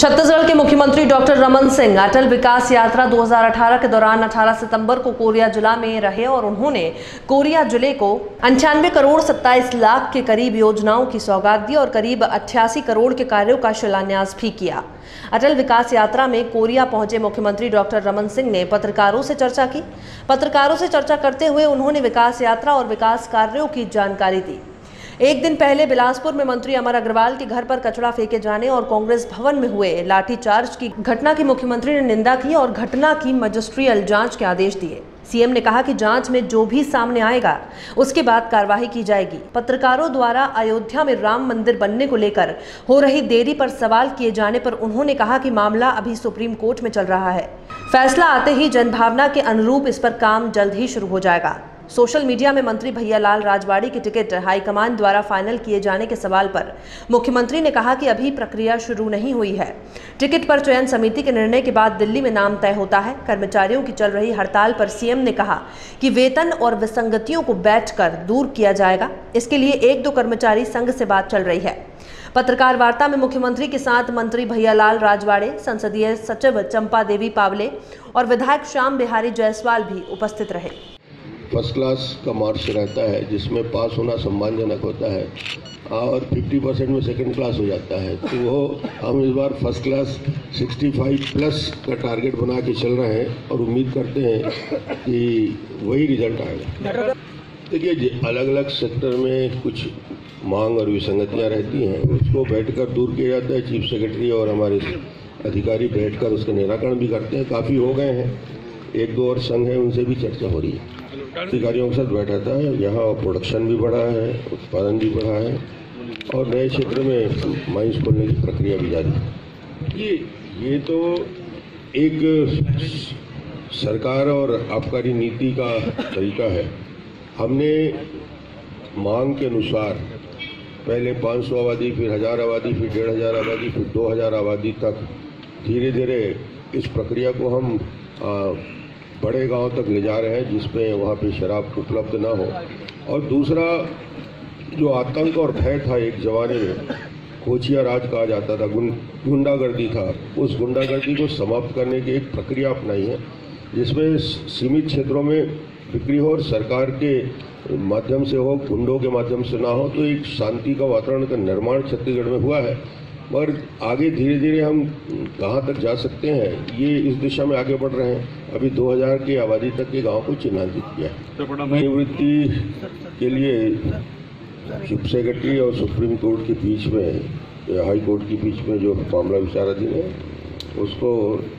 छत्तीसगढ़ के मुख्यमंत्री डॉक्टर रमन सिंह अटल विकास यात्रा 2018 के दौरान 18 सितंबर को कोरिया जिला में रहे और उन्होंने कोरिया ज़िले को अंठानवे करोड़ 27 लाख के करीब योजनाओं की सौगात दी और करीब 88 करोड़ के कार्यों का शिलान्यास भी किया। अटल विकास यात्रा में कोरिया पहुँचे मुख्यमंत्री डॉक्टर रमन सिंह ने पत्रकारों से चर्चा की। पत्रकारों से चर्चा करते हुए उन्होंने विकास यात्रा और विकास कार्यों की जानकारी दी। एक दिन पहले बिलासपुर में मंत्री अमर अग्रवाल के घर पर कचरा फेंके जाने और कांग्रेस भवन में हुए लाठीचार्ज की घटना की मुख्यमंत्री ने निंदा की और घटना की मजिस्ट्रियल जाँच के आदेश दिए। सीएम ने कहा कि जाँच में जो भी सामने आएगा, उसके बाद कार्रवाई की जाएगी। पत्रकारों द्वारा अयोध्या में राम मंदिर बनने को लेकर हो रही देरी पर सवाल किए जाने पर उन्होंने कहा कि मामला अभी सुप्रीम कोर्ट में चल रहा है। फैसला आते ही जनभावना के अनुरूप इस पर काम जल्द ही शुरू हो जाएगा। सोशल मीडिया में मंत्री भैयालाल राजवाड़ी की टिकट हाईकमान द्वारा फाइनल किए जाने के सवाल पर मुख्यमंत्री ने कहा कि अभी प्रक्रिया शुरू नहीं हुई है। टिकट पर चयन समिति के निर्णय के बाद दिल्ली में नाम तय होता है। कर्मचारियों की चल रही हड़ताल पर सीएम ने कहा कि वेतन और विसंगतियों को बैठकर दूर किया जाएगा। इसके लिए एक दो कर्मचारी संघ से बात चल रही है। पत्रकार वार्ता में मुख्यमंत्री के साथ मंत्री भैयालाल राजवाड़े, संसदीय सचिव चंपा देवी पावले और विधायक श्याम बिहारी जायसवाल भी उपस्थित रहे। फ़र्स्ट क्लास का मार्क्स रहता है, जिसमें पास होना सम्मानजनक होता है और 50 परसेंट में सेकंड क्लास हो जाता है। तो वो, हम इस बार फ़र्स्ट क्लास 65 प्लस का टारगेट बना के चल रहे हैं और उम्मीद करते हैं कि वही रिज़ल्ट आएगा। देखिए अलग अलग सेक्टर में कुछ मांग और विसंगतियाँ रहती हैं। उसको बैठकर दूर किया जाता है चीफ सेक्रेटरी और हमारे अधिकारी बैठकर उसका निराकरण भी करते हैं। काफ़ी हो गए हैं। एक दो और संघ है, उनसे भी चर्चा हो रही है। अधिकारियों के साथ बैठा था। यहाँ प्रोडक्शन भी बढ़ा है उत्पादन भी बढ़ा है और नए क्षेत्र में माइंस खोलने की प्रक्रिया भी जारी ये ये तो एक सरकार और आबकारी नीति का तरीका है। हमने मांग के अनुसार पहले 500 आबादी फिर हज़ार आबादी फिर डेढ़ हज़ार आबादी फिर दो हज़ार आबादी तक धीरे धीरे इस प्रक्रिया को हम आ, बड़े गाँव तक ले जा रहे हैं, जिसमें वहाँ पे शराब उपलब्ध ना हो। और दूसरा, जो आतंक और भय था एक जमाने में, कोचिया राज कहा जाता था गुंडागर्दी था। उस गुंडागर्दी को समाप्त करने की एक प्रक्रिया अपनाई है, जिसमें सीमित क्षेत्रों में बिक्री हो और सरकार के माध्यम से हो, गुंडों के माध्यम से ना हो तो एक शांति का वातावरण का निर्माण छत्तीसगढ़ में हुआ है। मगर आगे धीरे धीरे हम कहाँ तक जा सकते हैं ये इस दिशा में आगे बढ़ रहे हैं। अभी 2000 की आबादी तक के गाँव को चिन्हांकित किया है। निवृत्ति के लिए चीफ सेक्रेटरी और सुप्रीम कोर्ट के बीच में हाई कोर्ट के बीच में जो मामला विचाराधीन है उसको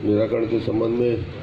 निराकरण के संबंध में